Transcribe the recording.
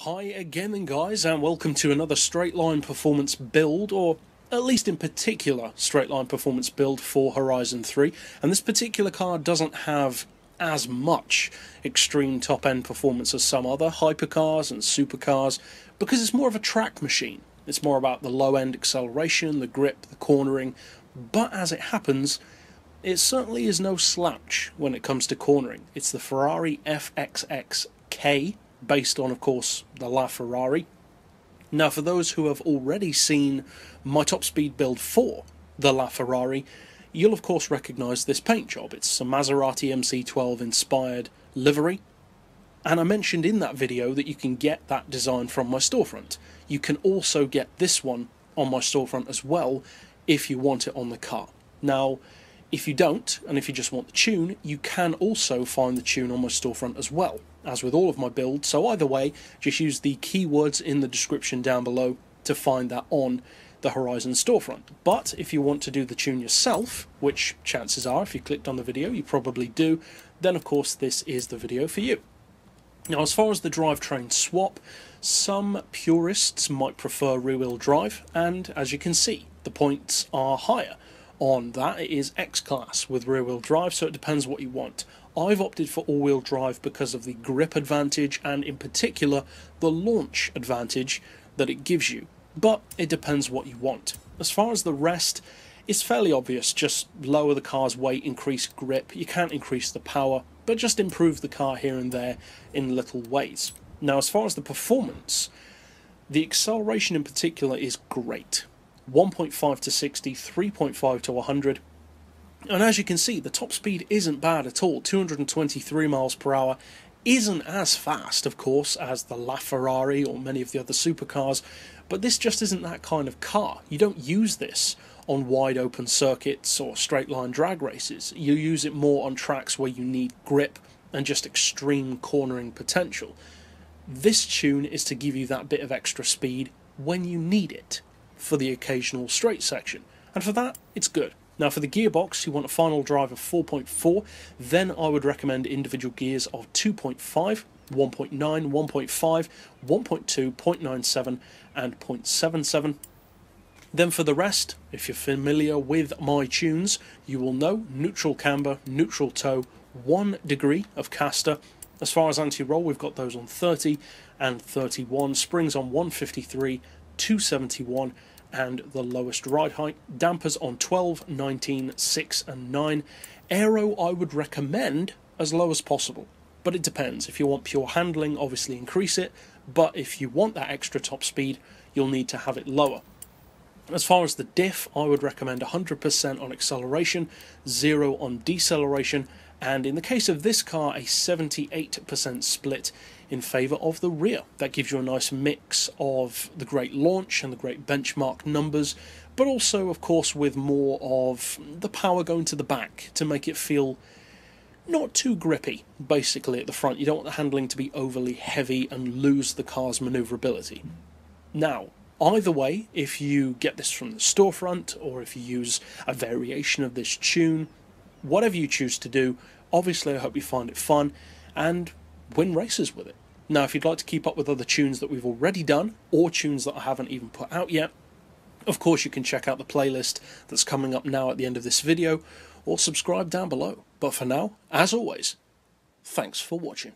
Hi again guys and welcome to another straight line performance build or at least in particular straight line performance build for Horizon 3 and this particular car doesn't have as much extreme top end performance as some other hypercars and supercars because it's more of a track machine. It's more about the low end acceleration, the grip, the cornering, but as it happens it certainly is no slouch when it comes to cornering. It's the Ferrari FXXK based on, of course, the LaFerrari. Now, for those who have already seen my top speed build for the LaFerrari, you'll of course recognise this paint job. It's a Maserati MC12 inspired livery. And I mentioned in that video that you can get that design from my storefront. You can also get this one on my storefront as well if you want it on the car. Now, if you don't, and if you just want the tune, you can also find the tune on my storefront as well, as with all of my builds. So either way, just use the keywords in the description down below to find that on the Horizon storefront. But if you want to do the tune yourself, which chances are if you clicked on the video you probably do, then of course this is the video for you. Now as far as the drivetrain swap, some purists might prefer rear-wheel drive, and as you can see, the points are higher on that. It is X Class with rear wheel drive, so it depends what you want. I've opted for all wheel drive because of the grip advantage and, in particular, the launch advantage that it gives you. But it depends what you want. As far as the rest, it's fairly obvious. Just lower the car's weight, increase grip. You can't increase the power, but just improve the car here and there in little ways. Now, as far as the performance, the acceleration in particular is great. 1.5 to 60, 3.5 to 100. And as you can see, the top speed isn't bad at all. 223 miles per hour isn't as fast, of course, as the LaFerrari or many of the other supercars, but this just isn't that kind of car. You don't use this on wide open circuits or straight line drag races. You use it more on tracks where you need grip and just extreme cornering potential. This tune is to give you that bit of extra speed when you need it for the occasional straight section, and for that, it's good. Now, for the gearbox, you want a final drive of 4.4, then I would recommend individual gears of 2.5, 1.9, 1.5, 1.2, 0.97, and 0.77. Then for the rest, if you're familiar with my tunes, you will know neutral camber, neutral toe, 1 degree of caster. As far as anti-roll, we've got those on 30 and 31, springs on 153, 271 and the lowest ride height. Dampers on 12, 19, 6 and 9. Aero I would recommend as low as possible, but it depends. If you want pure handling, obviously increase it, but if you want that extra top speed, you'll need to have it lower. As far as the diff, I would recommend 100% on acceleration, 0 on deceleration, and in the case of this car, a 78% split in favour of the rear. That gives you a nice mix of the great launch and the great benchmark numbers, but also, of course, with more of the power going to the back to make it feel not too grippy, basically, at the front. You don't want the handling to be overly heavy and lose the car's manoeuvrability. Now, Either way, if you get this from the storefront or if you use a variation of this tune, whatever you choose to do, obviously I hope you find it fun and win races with it. Now, if you'd like to keep up with other tunes that we've already done or tunes that I haven't even put out yet, of course you can check out the playlist that's coming up now at the end of this video or subscribe down below. But for now, as always, thanks for watching.